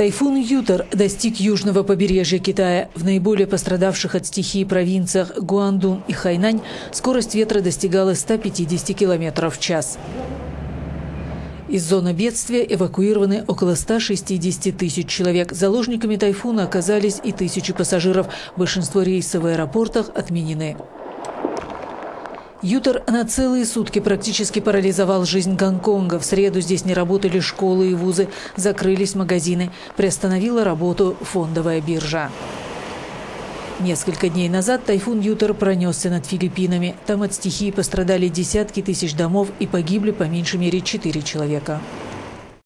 Тайфун Ютер достиг южного побережья Китая. В наиболее пострадавших от стихии провинциях Гуандун и Хайнань скорость ветра достигала 150 км в час. Из зоны бедствия эвакуированы около 160 тысяч человек. Заложниками тайфуна оказались и тысячи пассажиров. Большинство рейсов в аэропортах отменены. Ютер на целые сутки практически парализовал жизнь Гонконга. В среду здесь не работали школы и вузы, закрылись магазины. Приостановила работу фондовая биржа. Несколько дней назад тайфун Ютер пронесся над Филиппинами. Там от стихии пострадали десятки тысяч домов и погибли по меньшей мере четыре человека.